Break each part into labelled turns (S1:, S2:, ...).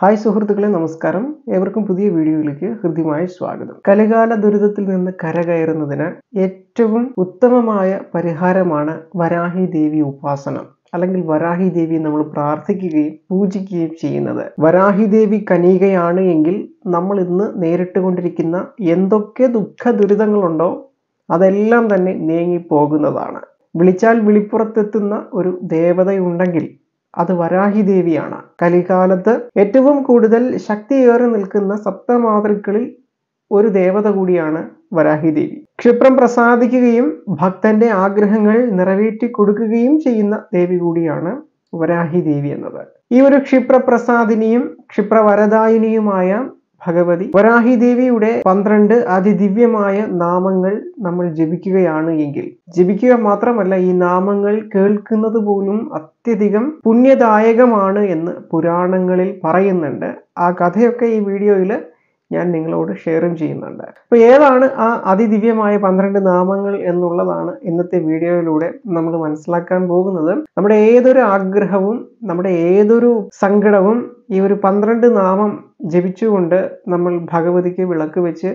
S1: Hi സുഹൃത്തുക്കളെ നമസ്കാരം. ഏവർക്കും പുതിയ വീഡിയോയിലേക്ക് ഹൃദ്യമായ സ്വാഗതം. കലികാല ദുരിതത്തിൽ നിന്ന് കരകയറുന്നതിന് ഏറ്റവും ഉത്തമമായ പരിഹാരമാണ് വരാഹി ദേവി ഉപാസനം അല്ലെങ്കിൽ വരാഹി ദേവിയെ നമ്മൾ പ്രാർത്ഥിക്കുകയും പൂജിക്കുകയും ചെയ്യുന്നത്. വരാഹി ദേവി കനികയാണ് എങ്കിൽ നമ്മൾ ഇന്ന് നേരിട്ട് കൊണ്ടിരിക്കുന്ന എന്തൊക്കെ ദുഃഖ ദുരിതങ്ങളുണ്ടോ അതെല്ലാം തന്നെ നീങ്ങിപ്പോകുന്നതാണ്. വിളിച്ചാൽ വിളിപ്പുറത്തെത്തുന്ന ഒരു ദേവതയുണ്ടെങ്കിൽ അത് വരാഹി ദേവിയാണ് കലികാലത്ത് ഏറ്റവും കൂടുതൽ ശക്തിയേറി നിൽക്കുന്ന സപ്തമാതൃക്കളിൽ ഒരു ദേവത കൂടിയാണ് വരാഹി ദേവി ക്ഷിപ്രം പ്രസാദിക്കുകയും ഭക്തന്റെ ആഗ്രഹങ്ങൾ നിറവേറ്റി കൊടുക്കുകയും ചെയ്യുന്ന ദേവി കൂടിയാണ് വരാഹി ദേവി എന്നത്. ഈ ഒരു ക്ഷിപ്രപ്രസാദിനിയും ക്ഷിപ്രവരദായിനിയുമായ ഭഗവതി. വരാഹി ദേവിയുടെ പന്ത്രണ്ട് അതിദിവ്യമായ നാമങ്ങൾ നമ്മൾ ജപിക്കുകയാണ് എങ്കിൽ. ജപിക്കുക മാത്രമല്ല ഈ നാമങ്ങൾ കേൾക്കുന്നത് പോലും അത്യധികം പുണ്യദായകമാണ് എന്ന് പുരാണങ്ങളിൽ പറയുന്നുണ്ട്. ആ കഥയൊക്കെ ഈ വീഡിയോയിൽ ഞാൻ നിങ്ങളോട് ഷെയറും ചെയ്യുന്നുണ്ട്. അപ്പോൾ ഏതാണ് ആ അതിദിവ്യമായ പന്ത്രണ്ട് നാമങ്ങൾ എന്നുള്ളതാണ് ഇന്നത്തെ വീഡിയോയിലൂടെ നമ്മൾ മനസ്സിലാക്കാൻ പോകുന്നത്. നമ്മുടെ ഏതൊരു ആഗ്രഹവും നമ്മുടെ ഏതൊരു സങ്കടവും ഈ ഒരു പന്ത്രണ്ട് നാമം ജപിച്ചുകൊണ്ട് നമ്മൾ ഭഗവതിക്ക് വിളക്ക് വെച്ച്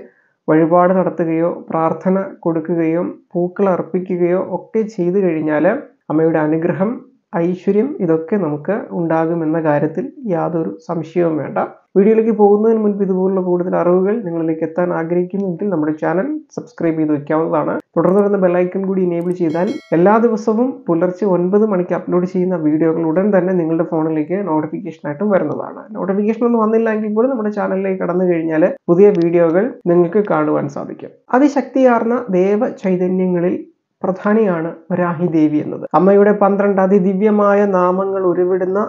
S1: വഴിപാട് നടത്തുകയോ പ്രാർത്ഥന കൊടുക്കുകയോ പൂക്കൾ അർപ്പിക്കുകയോ ഒക്കെ ചെയ്തു കഴിഞ്ഞാൽ അമ്മയുടെ അനുഗ്രഹം ഐശ്വര്യം ഇതൊക്കെ നമുക്ക് ഉണ്ടാകുമെന്ന കാര്യത്തിൽ യാതൊരു സംശയവും വേണ്ട. വീഡിയോയിലേക്ക് പോകുന്നതിന് മുൻപ് ഇതുപോലുള്ള കൂടുതൽ അറിവുകൾ നിങ്ങളിലേക്ക് എത്താൻ ആഗ്രഹിക്കുന്നുവെങ്കിൽ നമ്മുടെ ചാനൽ സബ്സ്ക്രൈബ് ചെയ്ത് വെക്കാവുന്നതാണ്. തുടർന്ന് വരുന്ന ബെല്ലൈക്കൺ കൂടി എനേബിൾ ചെയ്താൽ എല്ലാ ദിവസവും പുലർച്ചെ ഒൻപത് മണിക്ക് അപ്ലോഡ് ചെയ്യുന്ന വീഡിയോകൾ ഉടൻ തന്നെ നിങ്ങളുടെ ഫോണിലേക്ക് നോട്ടിഫിക്കേഷനായിട്ടും വരുന്നതാണ്. നോട്ടിഫിക്കേഷൻ ഒന്നും വന്നില്ല എങ്കിൽ പോലും നമ്മുടെ ചാനലിലേക്ക് കടന്നു കഴിഞ്ഞാൽ പുതിയ വീഡിയോകൾ നിങ്ങൾക്ക് കാണുവാൻ സാധിക്കും. അതിശക്തിയാർന്ന ദേവ ചൈതന്യങ്ങളിൽ പ്രധാനിയാണ് വരാഹി ദേവി എന്നത്. അമ്മയുടെ പന്ത്രണ്ട് അതിദിവ്യമായ നാമങ്ങൾ ഉരുവിടുന്ന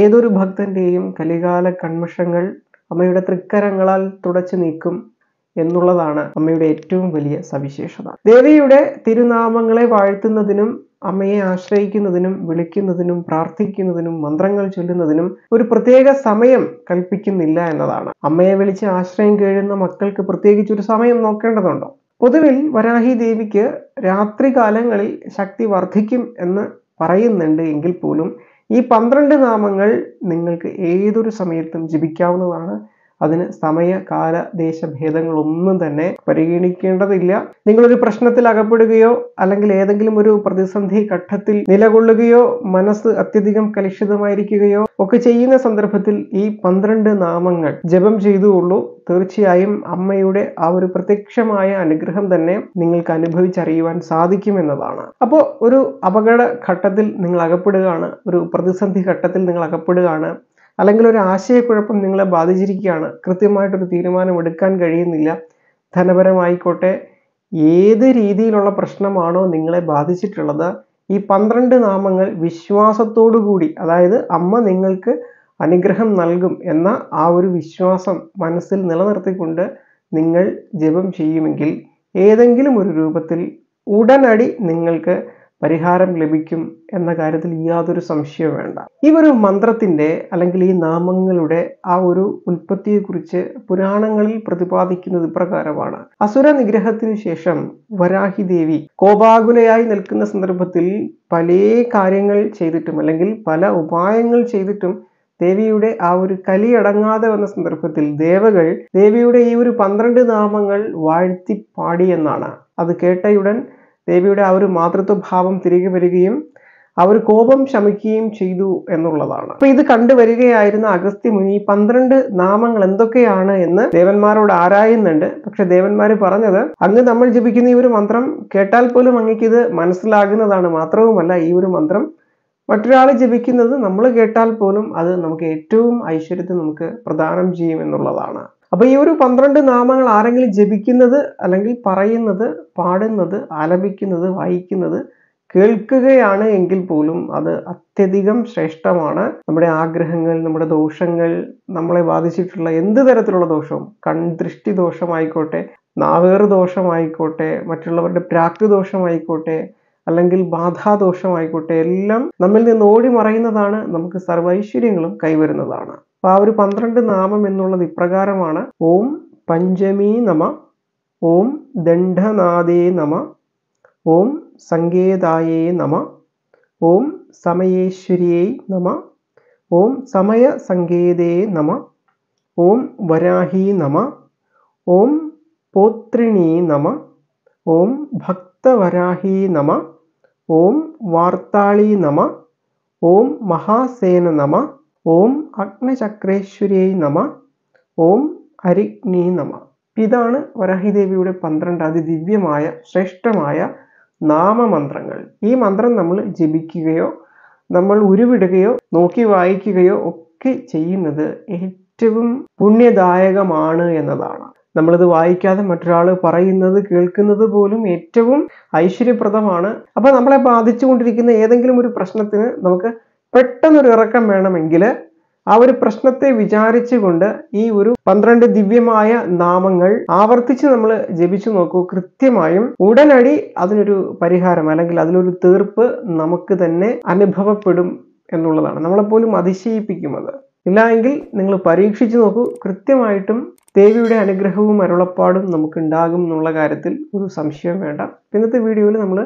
S1: ഏതൊരു ഭക്തന്റെയും കലികാല കൺമഷങ്ങൾ അമ്മയുടെ തൃക്കരങ്ങളാൽ തുടച്ചു നീക്കും എന്നുള്ളതാണ് അമ്മയുടെ ഏറ്റവും വലിയ സവിശേഷത. ദേവിയുടെ തിരുനാമങ്ങളെ വാഴ്ത്തുന്നതിനും അമ്മയെ ആശ്രയിക്കുന്നതിനും വിളിക്കുന്നതിനും പ്രാർത്ഥിക്കുന്നതിനും മന്ത്രങ്ങൾ ചൊല്ലുന്നതിനും ഒരു പ്രത്യേക സമയം കൽപ്പിക്കുന്നില്ല എന്നതാണ്. അമ്മയെ വിളിച്ച് ആശ്രയം കേഴുന്ന മക്കൾക്ക് പ്രത്യേകിച്ച് ഒരു സമയം നോക്കേണ്ടതുണ്ടോ? പൊതുവിൽ വരാഹി ദേവിക്ക് രാത്രികാലങ്ങളിൽ ശക്തി വർദ്ധിക്കും എന്ന് പറയുന്നുണ്ട് എങ്കിൽ പോലും ഈ പന്ത്രണ്ട് നാമങ്ങൾ നിങ്ങൾക്ക് ഏതൊരു സമയത്തും ജപിക്കാവുന്നതാണ്. അതിന് സമയ കാല ദേശഭേദങ്ങളൊന്നും തന്നെ പരിഗണിക്കേണ്ടതില്ല. നിങ്ങളൊരു പ്രശ്നത്തിൽ അകപ്പെടുകയോ അല്ലെങ്കിൽ ഏതെങ്കിലും ഒരു പ്രതിസന്ധി ഘട്ടത്തിൽ നിലകൊള്ളുകയോ മനസ്സ് അത്യധികം കലുഷിതമായിരിക്കുകയോ ഒക്കെ ചെയ്യുന്ന സന്ദർഭത്തിൽ ഈ പന്ത്രണ്ട് നാമങ്ങൾ ജപം ചെയ്തുകൊള്ളൂ. തീർച്ചയായും അമ്മയുടെ ആ ഒരു പ്രത്യക്ഷമായ അനുഗ്രഹം തന്നെ നിങ്ങൾക്ക് അനുഭവിച്ചറിയുവാൻ സാധിക്കുമെന്നതാണ്. അപ്പോൾ ഒരു അപകട ഘട്ടത്തിൽ നിങ്ങൾ അകപ്പെടുകയാണ് ഒരു പ്രതിസന്ധി ഘട്ടത്തിൽ നിങ്ങൾ അകപ്പെടുകയാണ്. അല്ലെങ്കിൽ ഒരു ആശയക്കുഴപ്പം നിങ്ങളെ ബാധിച്ചിരിക്കുകയാണ്. കൃത്യമായിട്ടൊരു തീരുമാനം എടുക്കാൻ കഴിയുന്നില്ല. ധനപരമായിക്കോട്ടെ ഏത് രീതിയിലുള്ള പ്രശ്നമാണോ നിങ്ങളെ ബാധിച്ചിട്ടുള്ളത് ഈ പന്ത്രണ്ട് നാമങ്ങൾ വിശ്വാസത്തോടു കൂടി അതായത് അമ്മ നിങ്ങൾക്ക് അനുഗ്രഹം നൽകും എന്ന ആ ഒരു വിശ്വാസം മനസ്സിൽ നിലനിർത്തിക്കൊണ്ട് നിങ്ങൾ ജപം ചെയ്യുമെങ്കിൽ ഏതെങ്കിലും ഒരു രൂപത്തിൽ ഉടനടി നിങ്ങൾക്ക് പരിഹാരം ലഭിക്കും എന്ന കാര്യത്തിൽ യാതൊരു സംശയവും വേണ്ട. ഈ ഒരു മന്ത്രത്തിന്റെ അല്ലെങ്കിൽ ഈ നാമങ്ങളുടെ ആ ഒരു ഉൽപ്പത്തിയെക്കുറിച്ച് പുരാണങ്ങളിൽ പ്രതിപാദിക്കുന്നത് ഇപ്രകാരമാണ്. അസുര നിഗ്രഹത്തിനു ശേഷം വരാഹി ദേവി കോപാകുലയായി നിൽക്കുന്ന സന്ദർഭത്തിൽ പല കാര്യങ്ങൾ ചെയ്തിട്ടും അല്ലെങ്കിൽ പല ഉപായങ്ങൾ ചെയ്തിട്ടും ദേവിയുടെ ആ ഒരു കലി അടങ്ങാതെ വന്ന സന്ദർഭത്തിൽ ദേവകൾ ദേവിയുടെ ഈ ഒരു പന്ത്രണ്ട് നാമങ്ങൾ വാഴ്ത്തി പാടിയെന്നാണ് അത് കേട്ടയുടൻ ദേവിയുടെ ആ ഒരു മാതൃത്വ ഭാവം തിരികെ വരികയും ഒരു കോപം ശമിക്കുകയും ചെയ്തു എന്നുള്ളതാണ്. അപ്പൊ ഇത് കണ്ടുവരികയായിരുന്ന അഗസ്ത്യ മുനി പന്ത്രണ്ട് നാമങ്ങൾ എന്തൊക്കെയാണ് എന്ന് ദേവന്മാരോട് ആരായുന്നുണ്ട്. പക്ഷെ ദേവന്മാർ പറഞ്ഞത് അങ്ങ് നമ്മൾ ജപിക്കുന്ന ഈ ഒരു മന്ത്രം കേട്ടാൽ പോലും അങ്ങക്ക് ഇത് മനസ്സിലാകുന്നതാണ് മാത്രവുമല്ല ഈ ഒരു മന്ത്രം മറ്റൊരാൾ ജപിക്കുന്നത് നമ്മൾ കേട്ടാൽ പോലും അത് നമുക്ക് ഏറ്റവും ഐശ്വര്യത്തെ നമുക്ക് പ്രദാനം ചെയ്യും എന്നുള്ളതാണ് അപ്പൊ ഈ ഒരു പന്ത്രണ്ട് നാമങ്ങൾ ആരെങ്കിലും ജപിക്കുന്നത് അല്ലെങ്കിൽ പറയുന്നത് പാടുന്നത് ആലപിക്കുന്നത് വായിക്കുന്നത് കേൾക്കുകയാണ് എങ്കിൽ പോലും അത് അത്യധികം ശ്രേഷ്ഠമാണ്. നമ്മുടെ ആഗ്രഹങ്ങൾ നമ്മുടെ ദോഷങ്ങൾ നമ്മളെ ബാധിച്ചിട്ടുള്ള എന്ത് തരത്തിലുള്ള ദോഷവും കൺദൃഷ്ടി ദോഷമായിക്കോട്ടെ നാവേറ് ദോഷമായിക്കോട്ടെ മറ്റുള്ളവരുടെ പ്രാക്തി ദോഷമായിക്കോട്ടെ അല്ലെങ്കിൽ ബാധാദോഷമായിക്കോട്ടെ എല്ലാം നമ്മിൽ നിന്ന് ഓടി മറയുന്നതാണ് നമുക്ക് സർവൈശ്വര്യങ്ങളും കൈവരുന്നതാണ്. അപ്പൊ ആ ഒരു പന്ത്രണ്ട് നാമം എന്നുള്ളത് ഇപ്രകാരമാണ്. ഓം പഞ്ചമി നമ ഓം ദണ്ഡനാദേ നമ ഓം സങ്കേതായേ നമ ഓം സമയേശ്വരിയേ നമ ഓം സമയ സങ്കേതേ നമ ഓം വരാഹി നമ ഓം പോത്രിണീ നമ ഓം ഭക്തവരാഹി നമ ഓം വാർത്താളി നമ ഓം മഹാസേന നമ ഓം അഗ്നചക്രേശ്വരിയൈ നമ ഓം അരിഗ്നി നമ. ഇതാണ് വരാഹിദേവിയുടെ പന്ത്രണ്ട് അതിദിവ്യമായ ശ്രേഷ്ഠമായ നാമമന്ത്രങ്ങൾ. ഈ മന്ത്രം നമ്മൾ ജപിക്കുകയോ നമ്മൾ ഉരുവിടുകയോ നോക്കി വായിക്കുകയോ ഒക്കെ ചെയ്യുന്നത് ഏറ്റവും പുണ്യദായകമാണ് എന്നതാണ്. നമ്മളിത് വായിക്കാതെ മറ്റൊരാൾ പറയുന്നത് കേൾക്കുന്നത് പോലും ഏറ്റവും ഐശ്വര്യപ്രദമാണ്. അപ്പൊ നമ്മളെ ബാധിച്ചുകൊണ്ടിരിക്കുന്ന ഏതെങ്കിലും ഒരു പ്രശ്നത്തിന് നമുക്ക് പെട്ടെന്നൊരു ഇറക്കം വേണമെങ്കിൽ ആ ഒരു പ്രശ്നത്തെ വിചാരിച്ചുകൊണ്ട് ഈ ഒരു പന്ത്രണ്ട് ദിവ്യമായ നാമങ്ങൾ ആവർത്തിച്ച് നമ്മൾ ജപിച്ചു നോക്കൂ. കൃത്യമായും ഉടനടി അതിനൊരു പരിഹാരം അല്ലെങ്കിൽ അതിനൊരു തീർപ്പ് നമുക്ക് തന്നെ അനുഭവപ്പെടും എന്നുള്ളതാണ്. നമ്മളെപ്പോലും അതിശയിപ്പിക്കും അത് ഇല്ല എങ്കിൽ നിങ്ങൾ പരീക്ഷിച്ചു നോക്കൂ. കൃത്യമായിട്ടും ദേവിയുടെ അനുഗ്രഹവും അരുളപ്പാടും നമുക്ക് ഉണ്ടാകും എന്നുള്ള കാര്യത്തിൽ ഒരു സംശയം വേണ്ട. ഇന്നത്തെ വീഡിയോയിൽ നമ്മൾ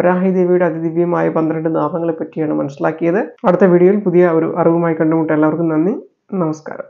S1: വരാഹി ദേവിയുടെ അതിദിവ്യമായ പന്ത്രണ്ട് നാമങ്ങളെ പറ്റിയാണ് മനസ്സിലാക്കിയത്. അടുത്ത വീഡിയോയിൽ പുതിയ ഒരു അറിവുമായി കണ്ടുമുട്ട എല്ലാവർക്കും നന്ദി. നമസ്കാരം.